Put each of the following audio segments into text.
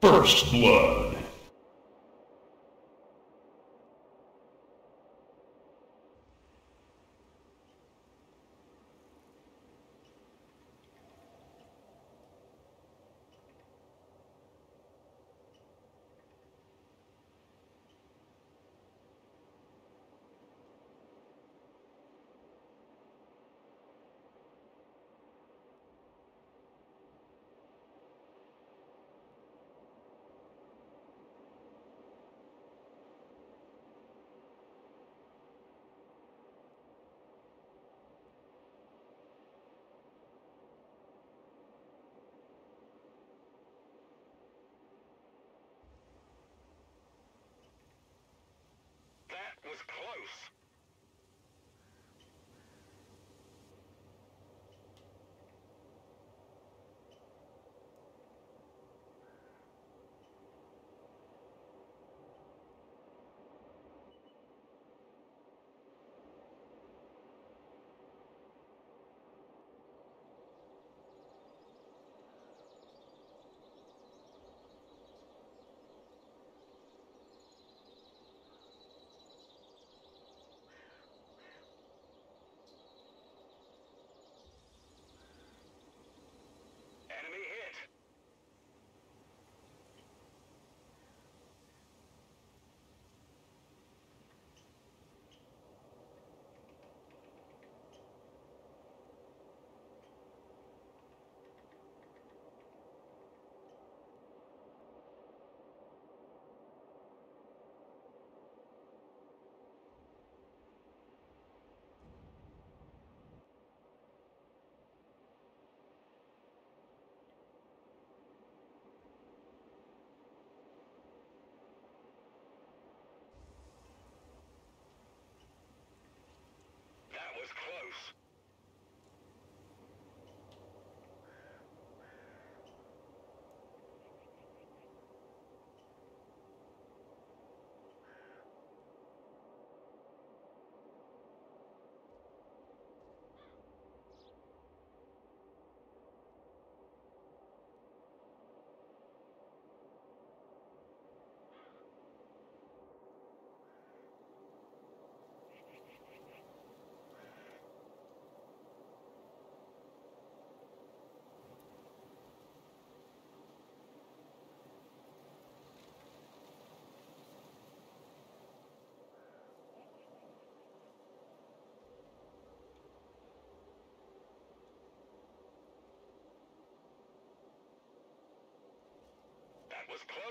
First Blood. Was was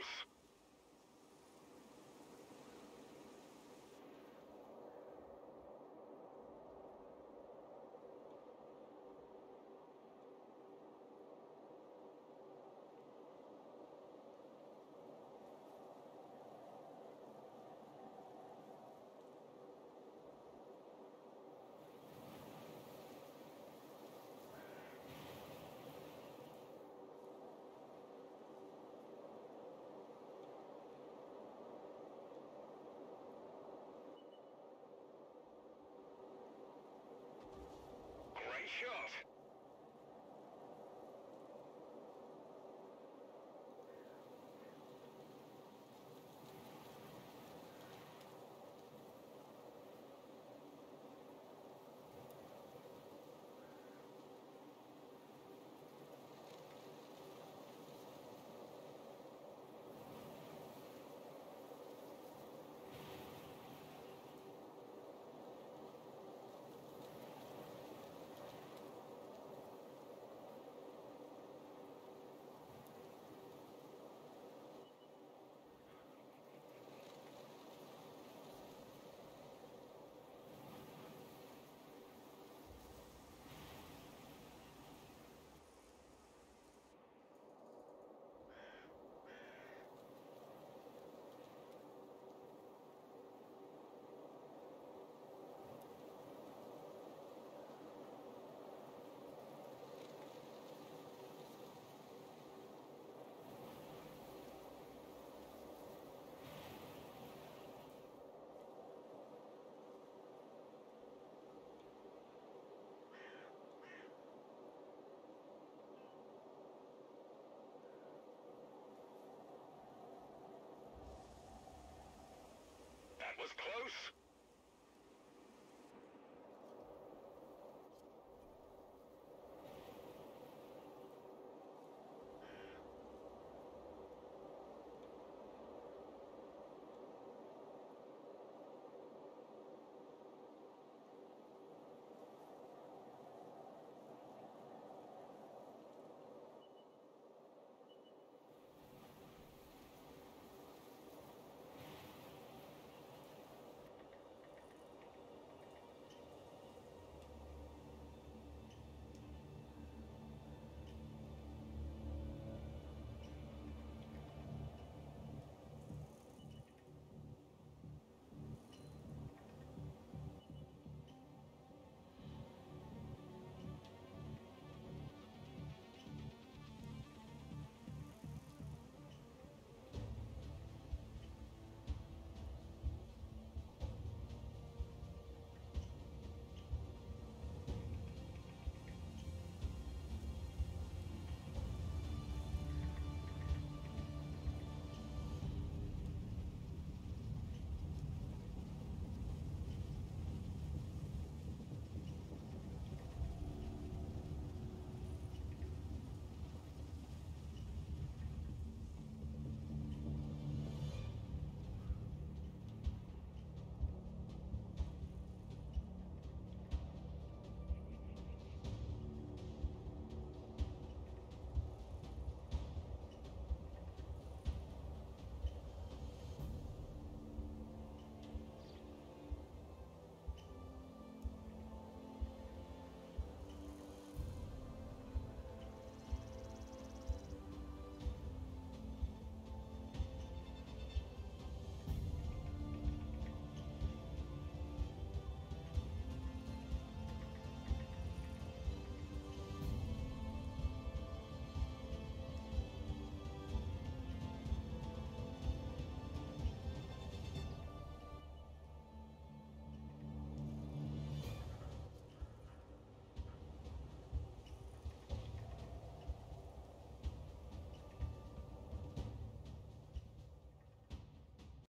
was shot. was close.